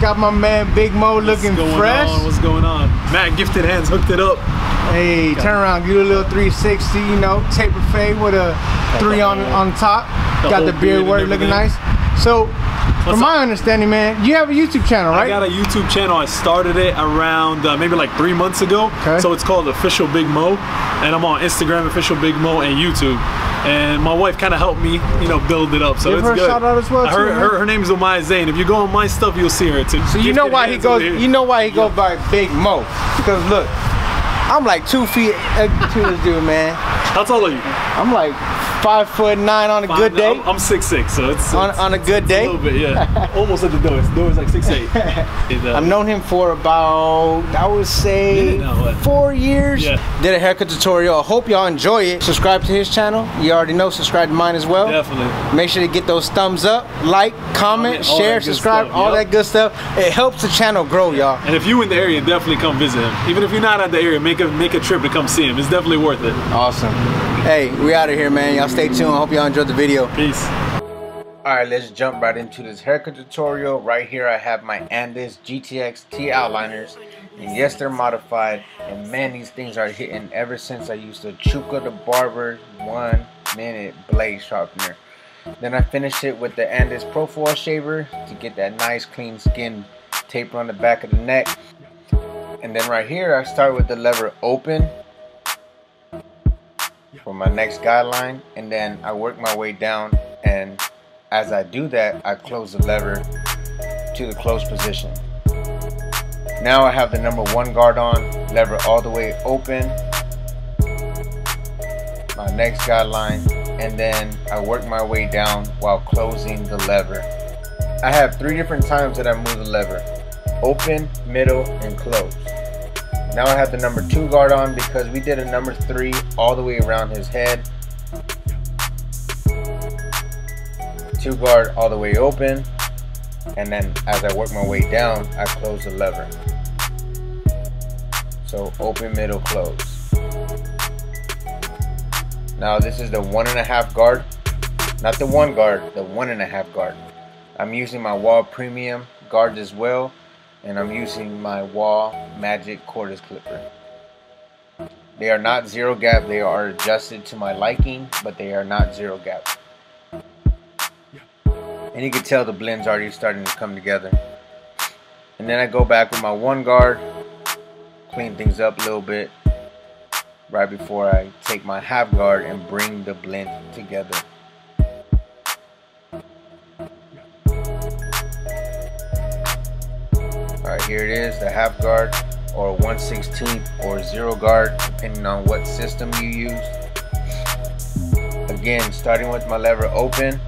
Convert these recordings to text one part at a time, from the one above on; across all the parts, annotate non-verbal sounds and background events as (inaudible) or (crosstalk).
Got my man Big Moe looking What's going fresh. On? What's going on? Matt Gifted Hands hooked it up. Hey, turn around, give it a little 360, you know, taper fade with a three on on top. Got the beard beard work looking nice. So, from my understanding, man, you have a YouTube channel, right? I got a YouTube channel. I started it around uh, maybe like three months ago. Okay. So it's called Official Big Moe, and I'm on Instagram, Official Big Moe, and YouTube. And my wife kind of helped me, you know, build it up. So Give it's her a good. shout out as well, Her, too, her, her name is Omaya Zein. If you go on my stuff, you'll see her too. So you know why he goes. You know why he goes by Big Moe? Because look, I'm like two feet uh, to this dude, man. How tall are you? I'm like five foot nine on a good day. I'm, I'm six six, so it's, On, it's on a good a day. little bit, yeah. Almost at the door. The door is like six eight. (laughs) Uh, I've known him for about, I would say, now, four years. Yeah. Did a haircut tutorial. I hope y'all enjoy it. Subscribe to his channel. You already know, subscribe to mine as well. Definitely. Make sure to get those thumbs up, like, comment, share, subscribe, stuff, all yep. that good stuff. It helps the channel grow, y'all. And if you in the area, definitely come visit him. Even if you're not at the area, make a make a trip to come see him. It's definitely worth it. Awesome. Hey, we out of here, man. Y'all stay tuned. I hope y'all enjoyed the video. Peace. All right, let's jump right into this haircut tutorial. Right here, I have my Andis GTX T outliners. And yes, they're modified. And man, these things are hitting ever since I used the Chuka the Barber one minute blade sharpener. Then I finished it with the Andis Profile shaver to get that nice clean skin taper on the back of the neck. And then right here, I start with the lever open my next guideline. And then I work my way down and as I do that, I close the lever to the close position. Now I have the number one guard on, lever all the way open. My next guideline, and then I work my way down while closing the lever. I have three different times that I move the lever. Open, middle, and close. Now I have the number two guard on because we did a number three all the way around his head. two guard all the way open. And then as I work my way down I close the lever. So open middle close. Now this is the one and a half guard. Not the one guard the one and a half guard. I'm using my Wahl premium guards as well and I'm using my Wahl magic cordless clipper they are not zero gap they are adjusted to my liking but they are not zero gap and you can tell the blend's already starting to come together. And then I go back with my one guard, clean things up a little bit right before I take my half guard and bring the blend together. Here it is, the half guard or 1 16th or zero guard, depending on what system you use. Again, starting with my lever open,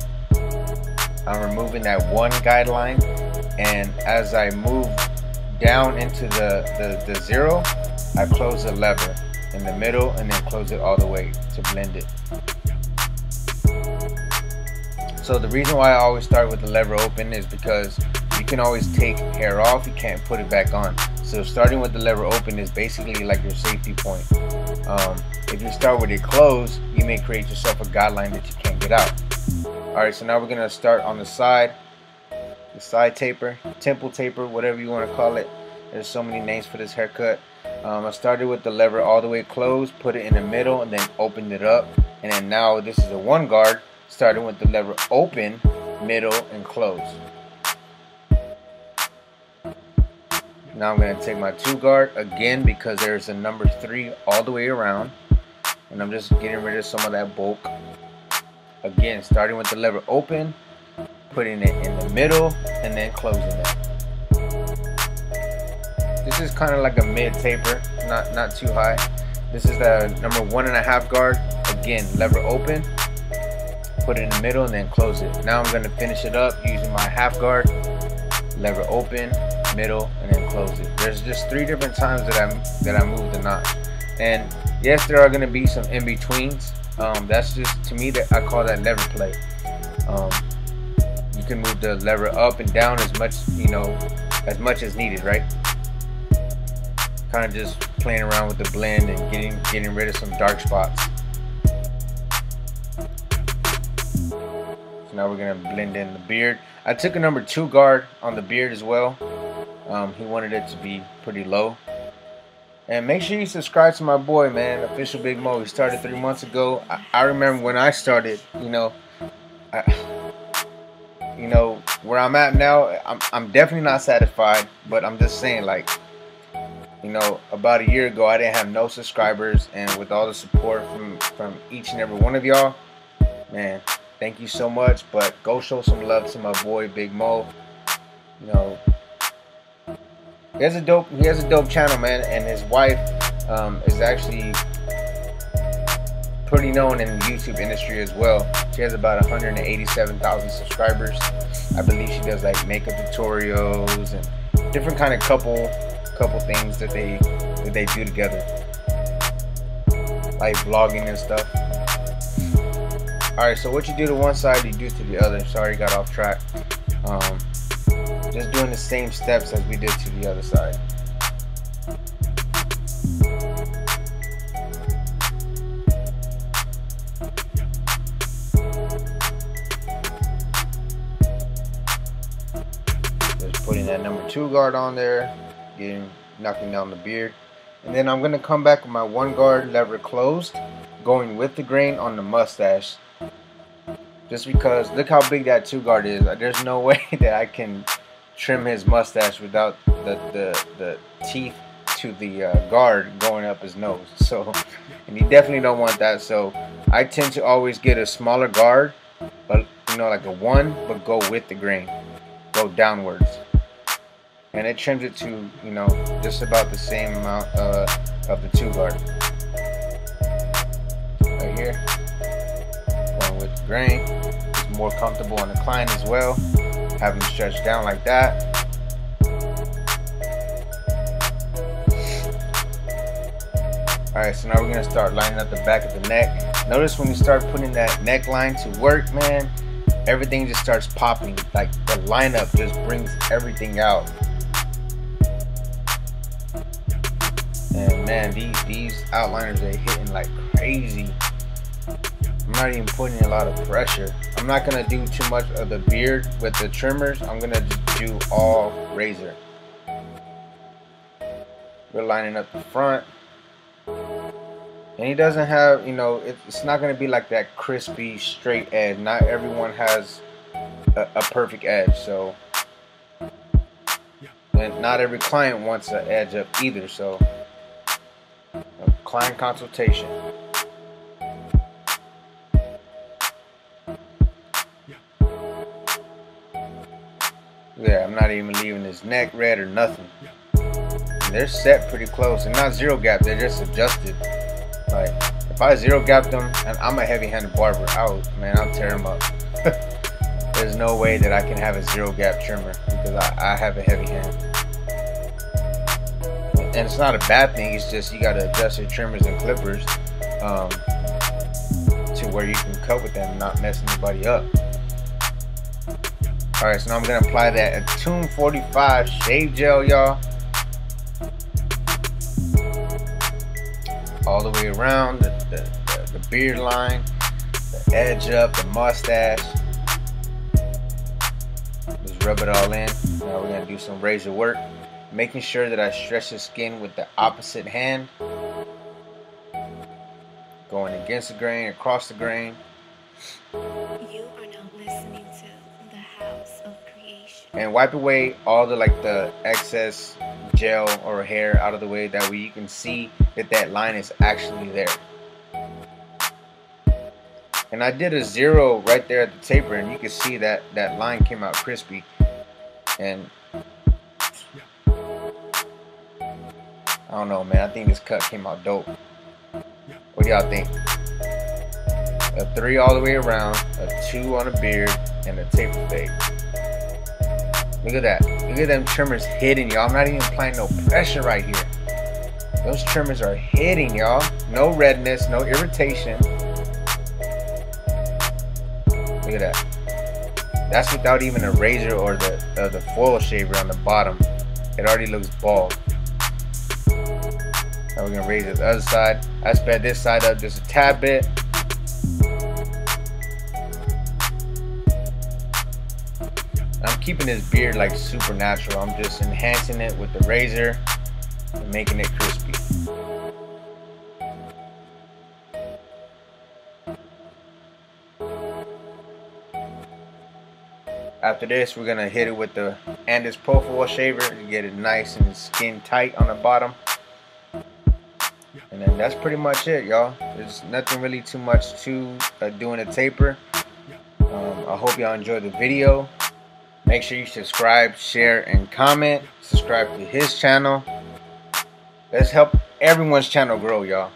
I'm removing that one guideline and as I move down into the, the, the zero I close the lever in the middle and then close it all the way to blend it so the reason why I always start with the lever open is because can always take hair off you can't put it back on so starting with the lever open is basically like your safety point um, if you start with it closed you may create yourself a guideline that you can't get out Alright, so now we're going to start on the side, the side taper, temple taper, whatever you want to call it. There's so many names for this haircut. Um, I started with the lever all the way closed, put it in the middle, and then opened it up. And then now this is a one guard, starting with the lever open, middle, and close. Now I'm going to take my two guard again because there's a number three all the way around. And I'm just getting rid of some of that bulk. Again starting with the lever open putting it in the middle and then closing it. This is kind of like a mid taper not not too high. This is the number one and a half guard. Again lever open put it in the middle and then close it. Now I'm going to finish it up using my half guard. Lever open middle and then close it there's just three different times that I'm that I move the knot and yes there are going to be some in-betweens um, that's just to me that I call that lever play. Um, you can move the lever up and down as much you know as much as needed, right? Kind of just playing around with the blend and getting getting rid of some dark spots. So now we're gonna blend in the beard. I took a number two guard on the beard as well. Um, he wanted it to be pretty low. And make sure you subscribe to my boy, man, Official Big Moe. He started three months ago. I, I remember when I started, you know, I, you know, where I'm at now, I'm, I'm definitely not satisfied, but I'm just saying, like, you know, about a year ago, I didn't have no subscribers, and with all the support from, from each and every one of y'all, man, thank you so much, but go show some love to my boy, Big Moe. You know, he has a dope he has a dope channel, man, and his wife um, is actually pretty known in the YouTube industry as well. She has about 187,000 subscribers. I believe she does like makeup tutorials and different kind of couple couple things that they that they do together, like vlogging and stuff. All right, so what you do to one side, you do to the other. Sorry, got off track. Um, just doing the same steps as we did to the other side. Just putting that number two guard on there, getting knocking down the beard. And then I'm gonna come back with my one guard lever closed, going with the grain on the mustache. Just because look how big that two guard is. There's no (laughs) way that I can trim his mustache without the, the, the teeth to the uh, guard going up his nose. (laughs) So, and you definitely don't want that. So, I tend to always get a smaller guard, but you know, like a one, but go with the grain, go downwards, and it trims it to you know just about the same amount uh, of the two guard. Right here, going with the grain. It's more comfortable on the client as well have them stretched down like that. Alright, so now we're to start lining up the back of the neck. Notice when you start putting that neckline to work, man, everything just starts popping. Like the lineup just brings everything out. And man, these, these outliners are hitting like crazy. I'm not even putting a lot of pressure. I'm not gonna do too much of the beard with the trimmers. I'm gonna just do all razor. We're lining up the front. And he doesn't have, you know, it's not gonna be like that crispy straight edge. Not everyone has a, a perfect edge, so and not every client wants an edge up either, so client consultation. Yeah, I'm not even leaving his neck red or nothing. They're set pretty close and not zero gap, they're just adjusted. Like, if I zero gap them and I'm a heavy handed barber, I'll, man, I'll tear them up. (laughs) There's no way that I can have a zero gap trimmer because I, I have a heavy hand. And it's not a bad thing, it's just you gotta adjust your trimmers and clippers um, to where you can cut with them and not mess anybody up. Alright, so now I'm to apply that Attune 45 shave gel, y'all. All the way around the, the, the, the beard line, the edge up, the mustache. Just rub it all in. Now we're to do some razor work. Making sure that I stretch the skin with the opposite hand. Going against the grain, across the grain. And wipe away all the like the excess gel or hair out of the way that way you can see that that line is actually there. And I did a zero right there at the taper and you can see that that line came out crispy. And I don't know man. I think this cut came out dope. What do y'all think? A three all the way around a two on a beard and a taper fade Look at that. Look at them trimmers hitting, y'all. I'm not even applying no pressure right here. Those trimmers are hitting, y'all. No redness, no irritation. Look at that. That's without even a razor or the, uh, the foil shaver on the bottom. It already looks bald. Now we're gonna raise it the other side. I sped this side up just a tad bit. Keeping this beard like super natural. I'm just enhancing it with the razor and making it crispy. After this, we're gonna hit it with the Andis Profile shaver to get it nice and skin tight on the bottom. And then that's pretty much it, y'all. There's nothing really too much to uh, doing a taper. Um, I hope y'all enjoyed the video. Make sure you subscribe, share, and comment. Subscribe to his channel. Let's help everyone's channel grow, y'all.